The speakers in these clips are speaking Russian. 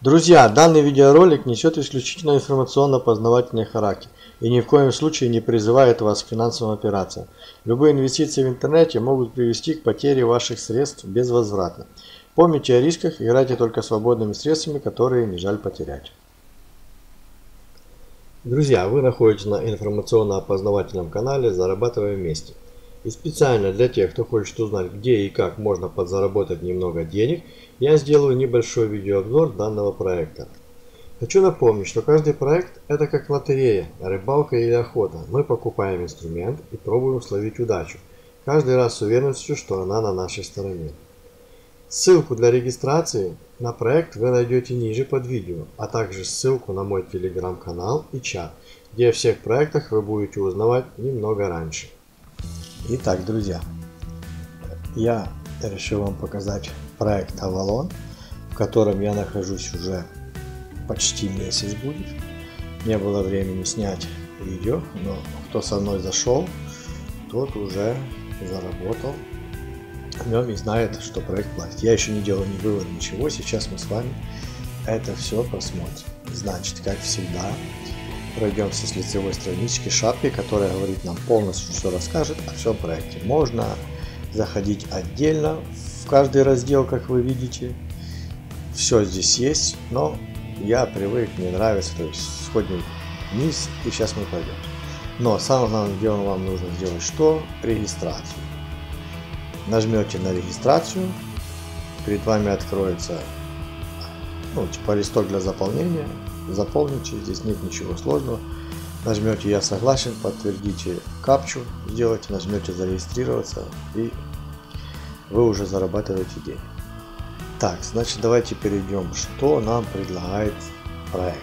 Друзья, данный видеоролик несет исключительно информационно-познавательный характер и ни в коем случае не призывает вас к финансовым операциям. Любые инвестиции в интернете могут привести к потере ваших средств безвозвратно. Помните о рисках, играйте только свободными средствами, которые не жаль потерять. Друзья, вы находитесь на информационно-опознавательном канале «Зарабатываем вместе». И специально для тех, кто хочет узнать, где и как можно подзаработать немного денег, я сделаю небольшой видеообзор данного проекта. Хочу напомнить, что каждый проект это как лотерея, рыбалка или охота. Мы покупаем инструмент и пробуем словить удачу. Каждый раз с уверенностью, что она на нашей стороне. Ссылку для регистрации на проект вы найдете ниже под видео, а также ссылку на мой телеграм-канал и чат, где о всех проектах вы будете узнавать немного раньше. Итак, друзья, я решил вам показать проект Avalon, в котором я нахожусь уже почти месяц будет. Не было времени снять видео, но кто со мной зашел, тот уже заработал в нем и знает, что проект платит. Я еще не делал ни вывод, ничего. Сейчас мы с вами это все посмотрим. Значит, как всегда, пройдемся с лицевой странички шапки, которая говорит нам полностью все расскажет о всем проекте. Можно заходить отдельно в каждый раздел, как вы видите. Все здесь есть, но я привык, мне нравится, то есть сходим вниз и сейчас мы пойдем. Но самое главное, где вам нужно сделать что? Регистрацию. Нажмете на регистрацию, перед вами откроется ну, типа листок для заполнения, заполните, здесь нет ничего сложного. Нажмете «Я согласен», подтвердите капчу, сделайте, нажмете «Зарегистрироваться» и вы уже зарабатываете деньги. Так, значит давайте перейдем, что нам предлагает проект.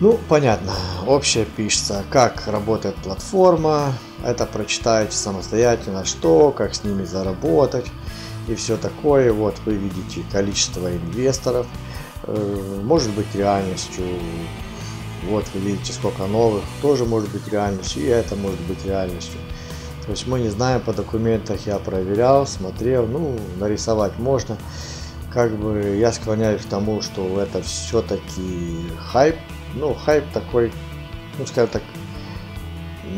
Ну, понятно, общее пишется, как работает платформа, это прочитаете самостоятельно, что, как с ними заработать и все такое. Вот вы видите количество инвесторов, Э, может быть реальностью. Вот вы видите, сколько новых, тоже может быть реальностью, и это может быть реальностью. То есть мы не знаем, по документах я проверял, смотрел, ну, нарисовать можно. Как бы я склоняюсь к тому, что это все-таки хайп, ну, хайп такой, ну, скажем так,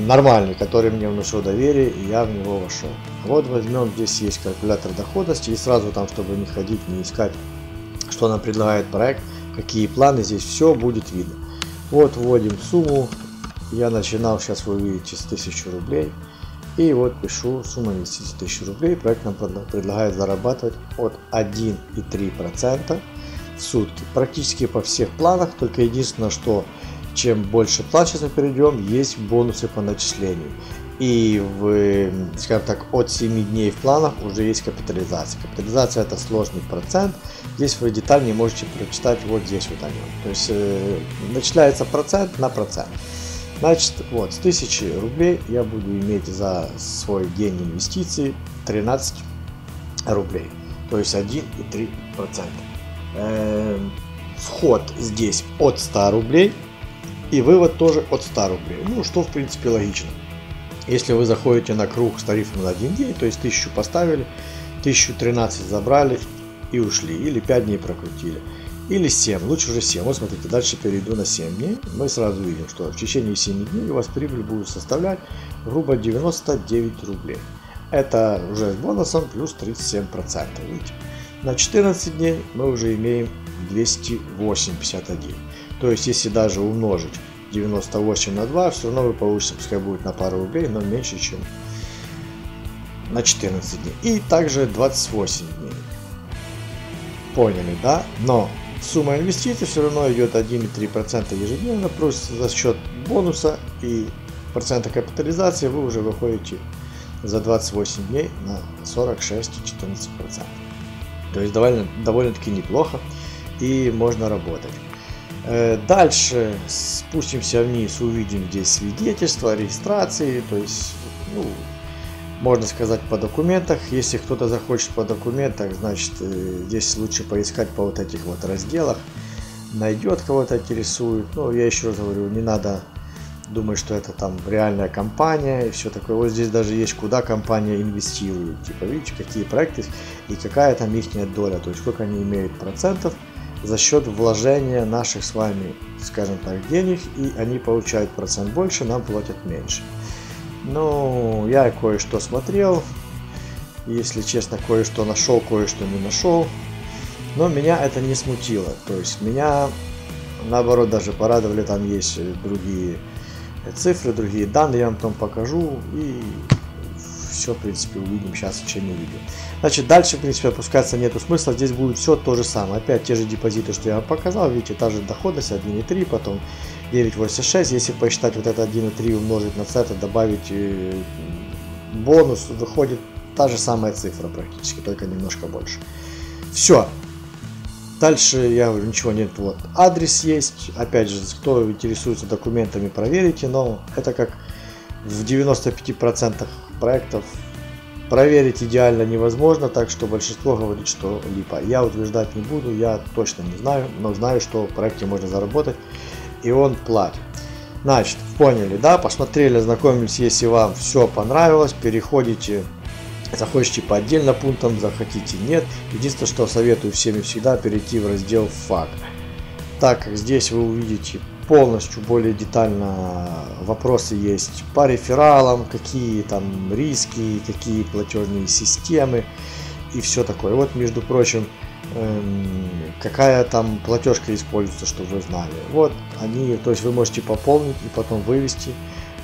нормальный, который мне внушил доверие, и я в него вошел. Вот возьмем, здесь есть калькулятор доходности, и сразу там, чтобы не ходить, не искать что нам предлагает проект, какие планы, здесь все будет видно. Вот вводим сумму, я начинал, сейчас вы видите, с 1000 рублей. И вот пишу сумма инвестиций 1000 рублей. Проект нам предлагает зарабатывать от 1,3% в сутки. Практически по всех планах, только единственное, что чем больше план, сейчас мы перейдем, есть бонусы по начислению. И в, скажем так, от 7 дней в планах уже есть капитализация. Капитализация это сложный процент. Здесь вы детальнее можете прочитать вот здесь вот о нем. То есть э, начисляется процент на процент. Значит, вот с 1000 рублей я буду иметь за свой день инвестиций 13 рублей. То есть 1,3%. Э, вход здесь от 100 рублей и вывод тоже от 100 рублей. Ну, что в принципе логично. Если вы заходите на круг с тарифом на один день, то есть 1000 поставили, 1013 забрали и ушли, или 5 дней прокрутили, или 7, лучше уже 7. Вот смотрите, дальше перейду на 7 дней, мы сразу видим, что в течение 7 дней у вас прибыль будет составлять грубо 99 рублей. Это уже с бонусом плюс 37%, видите. На 14 дней мы уже имеем 208,51. То есть, если даже умножить 98 на 2, все равно вы получите, пускай будет на пару рублей, но меньше, чем на 14 дней. И также 28 дней. Поняли, да? Но сумма инвестиций все равно идет 1,3% ежедневно, плюс за счет бонуса и процента капитализации вы уже выходите за 28 дней на 46,14%. То есть довольно, довольно-таки неплохо и можно работать. Э, дальше спустимся вниз, увидим здесь свидетельство о регистрации, то есть, ну, можно сказать по документах. Если кто-то захочет по документах, значит э, здесь лучше поискать по вот этих вот разделах. Найдет кого-то интересует. Ну, я еще раз говорю, не надо думать, что это там реальная компания и все такое. Вот здесь даже есть, куда компания инвестирует. Типа, видите, какие проекты и какая там их доля, то есть сколько они имеют процентов за счет вложения наших с вами, скажем так, денег, и они получают процент больше, нам платят меньше. Ну, я кое-что смотрел, если честно, кое-что нашел, кое-что не нашел, но меня это не смутило, то есть меня, наоборот, даже порадовали, там есть другие цифры, другие данные, я вам потом покажу, и все, в принципе, увидим сейчас в течение видео. Значит, дальше, в принципе, опускаться нету смысла. Здесь будет все то же самое. Опять те же депозиты, что я вам показал. Видите, та же доходность 1,3, потом 9,86. Если посчитать вот это 1,3 умножить на c, добавить э, бонус, выходит та же самая цифра практически, только немножко больше. Все. Дальше я говорю, ничего нет. Вот адрес есть. Опять же, кто интересуется документами, проверите. Но это как в 95% проектов проверить идеально невозможно, так что большинство говорит, что липа. Я утверждать не буду, я точно не знаю, но знаю, что в проекте можно заработать, и он платит. Значит, поняли, да, посмотрели, ознакомились, если вам все понравилось, переходите, захочете по отдельно пунктам, захотите нет. Единственное, что советую всем и всегда перейти в раздел ФАК, так как здесь вы увидите полностью более детально вопросы есть по рефералам, какие там риски, какие платежные системы и все такое. Вот, между прочим, какая там платежка используется, чтобы вы знали. Вот они, то есть вы можете пополнить и потом вывести.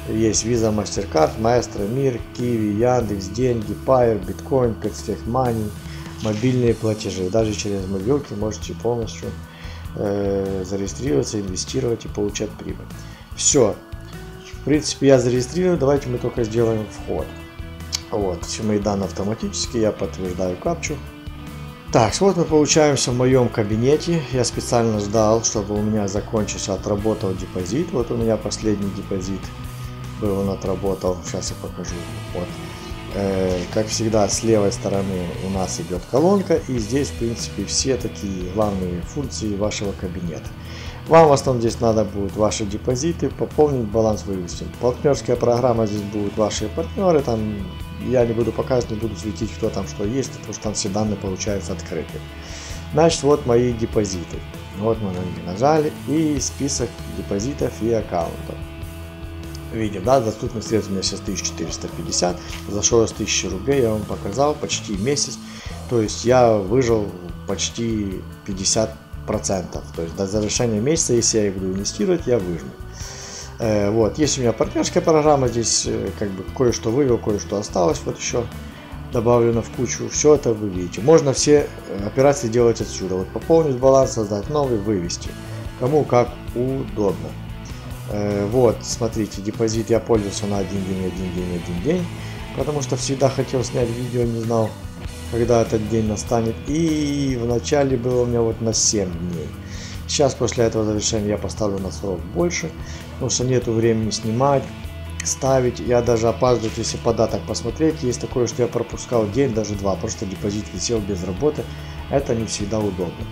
Есть Visa, MasterCard, Maestro, Мир, Kiwi, Яндекс, Деньги, Pair, Bitcoin, Petstech Money, мобильные платежи. Даже через мобилки можете полностью э, зарегистрироваться, инвестировать и получать прибыль. Все. В принципе, я зарегистрирую. Давайте мы только сделаем вход. Вот, все мои данные автоматически. Я подтверждаю капчу. Так, вот мы получаемся в моем кабинете. Я специально ждал, чтобы у меня закончился, отработал депозит. Вот у меня последний депозит был, он отработал. Сейчас я покажу. Вот. Э, как всегда, с левой стороны у нас идет колонка, и здесь, в принципе, все такие главные функции вашего кабинета. Вам в основном здесь надо будет ваши депозиты, пополнить баланс вывести. Партнерская программа здесь будут ваши партнеры, там я не буду показывать, не буду светить, кто там что есть, потому что там все данные получаются открыты. Значит, вот мои депозиты. Вот мы на них нажали, и список депозитов и аккаунтов видим, да, доступных средств у меня сейчас 1450, зашел с 1000 рублей, я вам показал, почти месяц, то есть я выжил почти 50%, то есть до завершения месяца, если я их буду инвестировать, я выжму. Э, вот, есть у меня партнерская программа, здесь э, как бы кое-что вывел, кое-что осталось, вот еще добавлено в кучу, все это вы видите. Можно все э, операции делать отсюда, вот пополнить баланс, создать новый, вывести, кому как удобно. Вот, смотрите, депозит я пользовался на один день, один день, один день, потому что всегда хотел снять видео, не знал, когда этот день настанет. И в начале было у меня вот на 7 дней. Сейчас после этого завершения я поставлю на срок больше, потому что нету времени снимать, ставить. Я даже опаздываю, если по датах посмотреть. Есть такое, что я пропускал день, даже два, просто депозит висел без работы. Это не всегда удобно.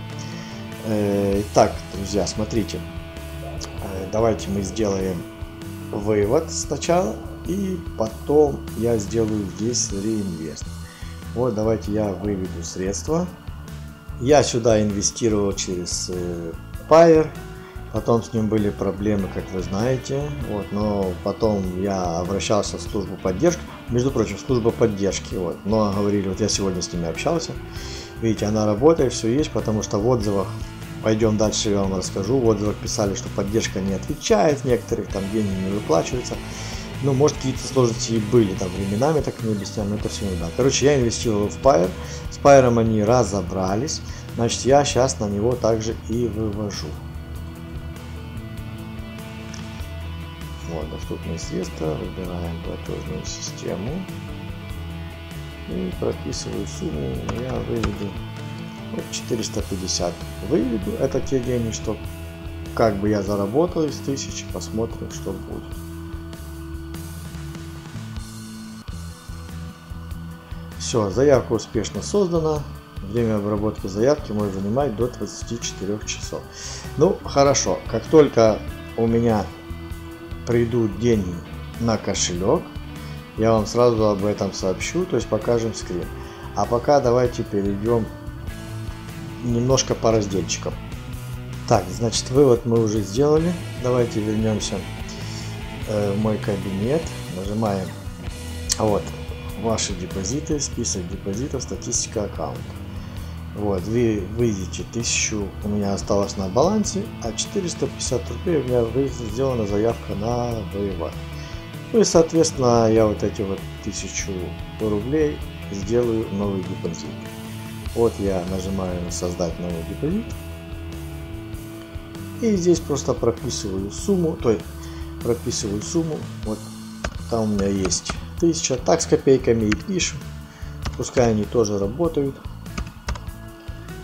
Э, итак, друзья, смотрите. Э, давайте мы сделаем вывод сначала, и потом я сделаю здесь реинвест. Вот, давайте я выведу средства. Я сюда инвестировал через э, Pair, потом с ним были проблемы, как вы знаете, вот, но потом я обращался в службу поддержки, между прочим, служба поддержки, вот, но говорили, вот я сегодня с ними общался, видите, она работает, все есть, потому что в отзывах Пойдем дальше, я вам расскажу. В отзывах писали, что поддержка не отвечает, некоторых там деньги не выплачиваются. Ну, может, какие-то сложности и были, там, временами так не объясняю, но это все не да. Короче, я инвестировал в Pyre, с Pyre они разобрались, значит, я сейчас на него также и вывожу. Вот, доступные средства, выбираем платежную систему и прописываю сумму, я выведу вот 450 выведу. Это те деньги, что как бы я заработал из тысячи. Посмотрим, что будет. Все, заявка успешно создана. Время обработки заявки может занимать до 24 часов. Ну, хорошо. Как только у меня придут деньги на кошелек, я вам сразу об этом сообщу, то есть покажем скрин. А пока давайте перейдем немножко по разделчикам. Так, значит, вывод мы уже сделали. Давайте вернемся э, в мой кабинет. Нажимаем вот ваши депозиты, список депозитов, статистика аккаунта. Вот, вы видите, 1000 у меня осталось на балансе, а 450 рублей у меня сделана заявка на воевать. Ну и соответственно я вот эти вот 1000 рублей сделаю новый депозит. Вот я нажимаю на создать новый депозит. И здесь просто прописываю сумму, то есть прописываю сумму. Вот там у меня есть 1000, так с копейками и пишу. Пускай они тоже работают.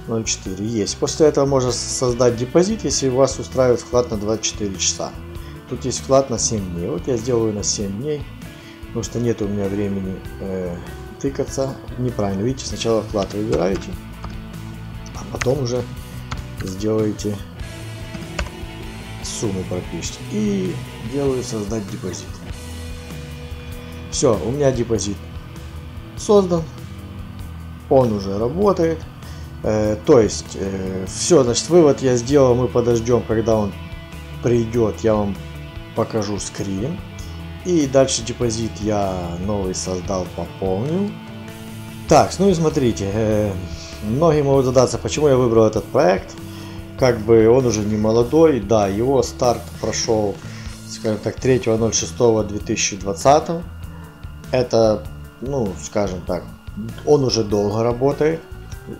0.4 есть. После этого можно создать депозит, если вас устраивает вклад на 24 часа. Тут есть вклад на 7 дней. Вот я сделаю на 7 дней, потому что нет у меня времени э, тыкаться. Неправильно, видите, сначала вклад выбираете, а потом уже сделаете сумму пропишите. И делаю создать депозит. Все, у меня депозит создан. Он уже работает. Э, то есть, э, все, значит, вывод я сделал, мы подождем, когда он придет, я вам покажу скрин. И дальше депозит я новый создал, пополнил. Так, ну и смотрите, э, многие могут задаться, почему я выбрал этот проект. Как бы он уже не молодой, да, его старт прошел, скажем так, 3.06.2020. Это, ну, скажем так, он уже долго работает.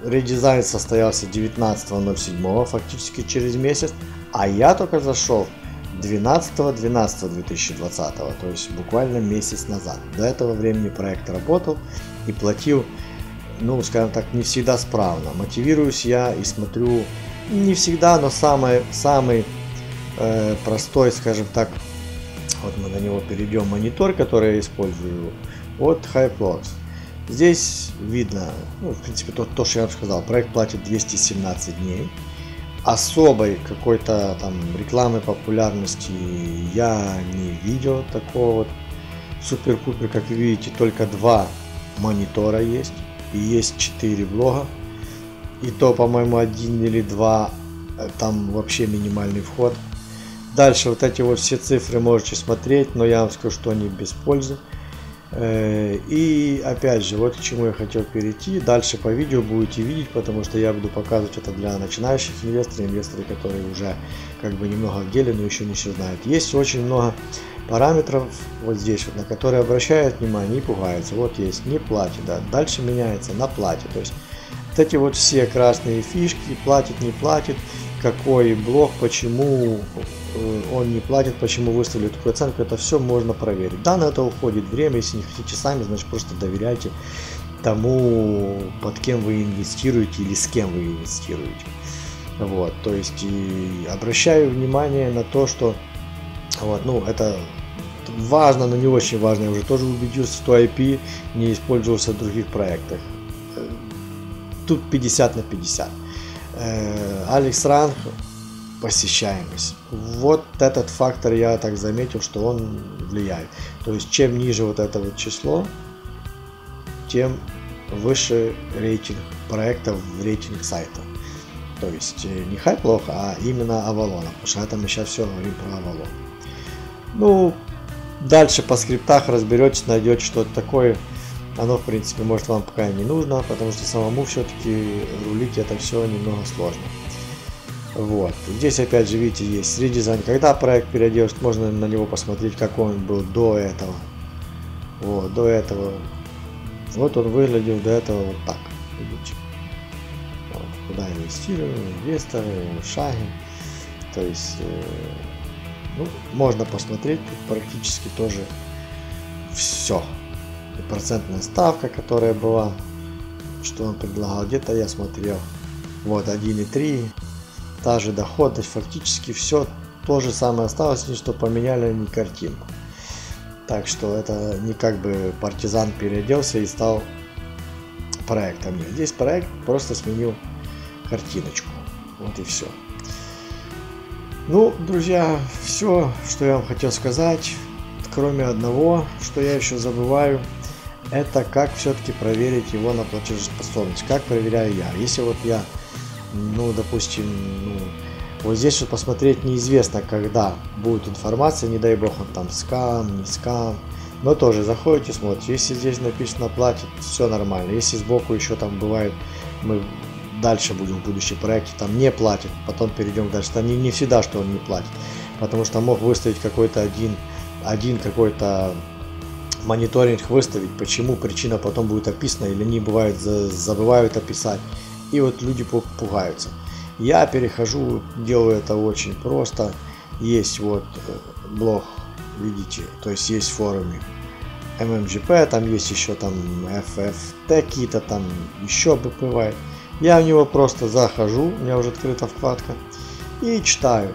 Редизайн состоялся 19.07, фактически через месяц, а я только зашел 12.12.2020, то есть буквально месяц назад. До этого времени проект работал и платил, ну, скажем так, не всегда справно. Мотивируюсь я и смотрю не всегда, но самый, самый э, простой, скажем так, вот мы на него перейдем, монитор, который я использую, от HypeLogs. Здесь видно, ну, в принципе, то, то, что я вам сказал, проект платит 217 дней. Особой какой-то там рекламы популярности я не видел такого вот супер-пупер, как вы видите, только два монитора есть и есть 4 блога. И то, по-моему, один или два, э, там вообще минимальный вход. Дальше вот эти вот все цифры можете смотреть, но я вам скажу, что они без пользы. Э, и опять же, вот к чему я хотел перейти. Дальше по видео будете видеть, потому что я буду показывать это для начинающих инвесторов, инвесторы, которые уже как бы немного в деле, но еще не все знают. Есть очень много параметров вот здесь, вот, на которые обращают внимание и пугаются. Вот есть не платит, да. Дальше меняется на плате. То есть вот эти вот все красные фишки, платит, не платит, какой блок, почему э, он не платит, почему выставили такую оценку, это все можно проверить. Да, на это уходит время, если не хотите сами, значит просто доверяйте тому, под кем вы инвестируете или с кем вы инвестируете. Вот, то есть и обращаю внимание на то, что вот, ну, это важно, но не очень важно. Я уже тоже убедился, что IP не использовался в других проектах. Тут 50 на 50. Э, Алекс Ранг посещаемость. Вот этот фактор я так заметил, что он влияет. То есть чем ниже вот это вот число, тем выше рейтинг проектов в рейтинг сайта. То есть э, не хай плохо, а именно Авалона. Потому что это мы сейчас все говорим про Авалон. Ну, дальше по скриптах разберетесь, найдете что-то такое оно, в принципе, может вам пока не нужно, потому что самому все-таки рулить это все немного сложно. Вот. Здесь опять же, видите, есть редизайн. Когда проект переделать, можно на него посмотреть, какой он был до этого. Вот, до этого. Вот он выглядел до этого вот так. Видите? Вот, куда инвестируем, инвесторы, шаги. То есть, э, ну, можно посмотреть, тут практически тоже все и процентная ставка, которая была, что он предлагал, где-то я смотрел, вот 1,3, та же доходность, фактически все то же самое осталось, не что поменяли не картинку. Так что это не как бы партизан переоделся и стал проектом. Нет, здесь проект просто сменил картиночку. Вот и все. Ну, друзья, все, что я вам хотел сказать, кроме одного, что я еще забываю – это как все-таки проверить его на платежеспособность. Как проверяю я? Если вот я, ну, допустим, ну, Вот здесь вот посмотреть неизвестно, когда будет информация, не дай бог он там скам, не скам. Но тоже заходите, смотрите, если здесь написано платит, все нормально. Если сбоку еще там бывает, мы дальше будем в будущем проекте, там не платит, потом перейдем дальше. Там не, не всегда, что он не платит, потому что мог выставить какой-то один, один какой-то мониторинг выставить, почему причина потом будет описана, или они бывают забывают описать, и вот люди пугаются. Я перехожу, делаю это очень просто. Есть вот э, блог, видите, то есть есть в форуме MMGP, там есть еще там FFT какие-то там еще бывает. Я в него просто захожу, у меня уже открыта вкладка, и читаю.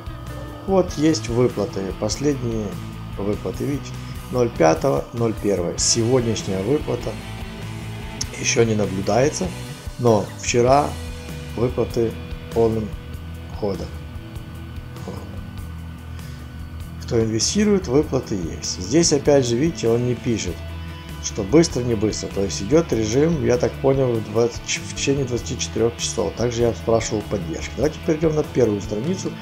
Вот есть выплаты, последние выплаты, видите, 05.01. Сегодняшняя выплата еще не наблюдается, но вчера выплаты полным ходом. Кто инвестирует, выплаты есть. Здесь опять же, видите, он не пишет, что быстро, не быстро. То есть идет режим, я так понял, в, 20, в течение 24 часов. Также я спрашивал поддержки. Давайте перейдем на первую страницу,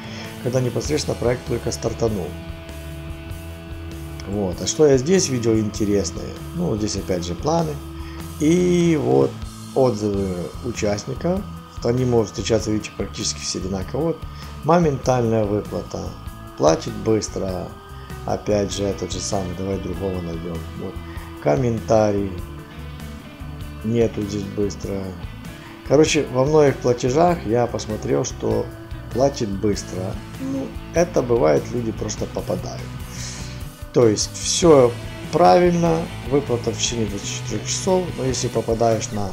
когда непосредственно проект только стартанул. Вот. А что я здесь видел интересное? Ну, здесь опять же планы. И вот отзывы участников. Они могут встречаться, видите, практически все одинаково. Вот. Моментальная выплата. Платит быстро. Опять же, этот же самый. Давай другого найдем. Вот. Комментарий. Нету здесь быстро. Короче, во многих платежах я посмотрел, что платит быстро. Ну, это бывает, люди просто попадают. То есть все правильно, выплата в течение 24 часов, но если попадаешь на,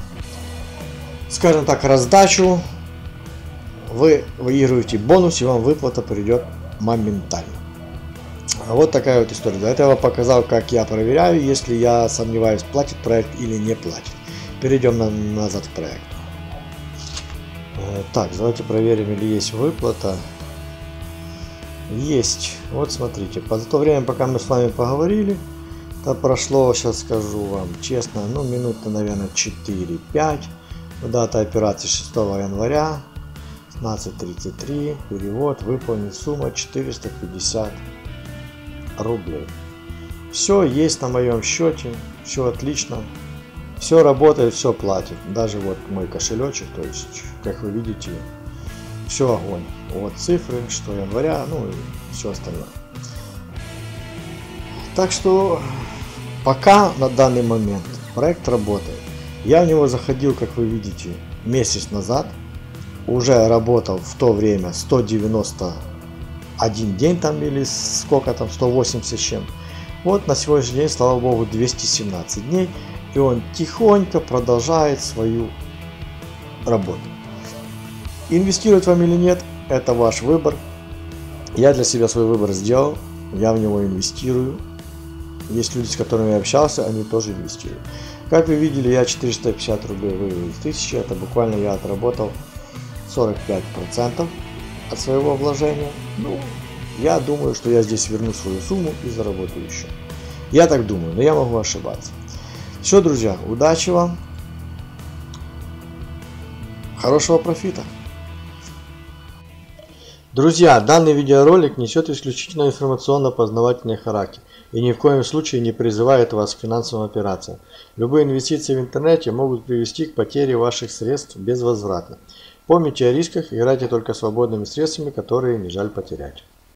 скажем так, раздачу, вы выигрываете бонус и вам выплата придет моментально. Вот такая вот история. До этого показал, как я проверяю, если я сомневаюсь, платит проект или не платит. Перейдем на, назад к проекту. Э, так, давайте проверим, или есть выплата. Есть. Вот смотрите, по то время, пока мы с вами поговорили, то прошло, сейчас скажу вам честно, ну минуты, наверное, 4-5. Дата операции 6 января, 16.33, перевод, выполнить сумма 450 рублей. Все есть на моем счете, все отлично, все работает, все платит. Даже вот мой кошелечек, то есть, как вы видите, все огонь. Вот цифры, что января, ну и все остальное. Так что пока на данный момент проект работает. Я в него заходил, как вы видите, месяц назад. Уже работал в то время 191 день там или сколько там, 180 с чем. Вот на сегодняшний день, слава богу, 217 дней. И он тихонько продолжает свою работу. Инвестировать вам или нет, это ваш выбор. Я для себя свой выбор сделал, я в него инвестирую. Есть люди, с которыми я общался, они тоже инвестируют. Как вы видели, я 450 рублей вывел из 1000, это буквально я отработал 45% от своего вложения. Ну, я думаю, что я здесь верну свою сумму и заработаю еще. Я так думаю, но я могу ошибаться. Все, друзья, удачи вам. Хорошего профита. Друзья, данный видеоролик несет исключительно информационно-познавательный характер и ни в коем случае не призывает вас к финансовым операциям. Любые инвестиции в интернете могут привести к потере ваших средств безвозвратно. Помните о рисках, играйте только свободными средствами, которые не жаль потерять.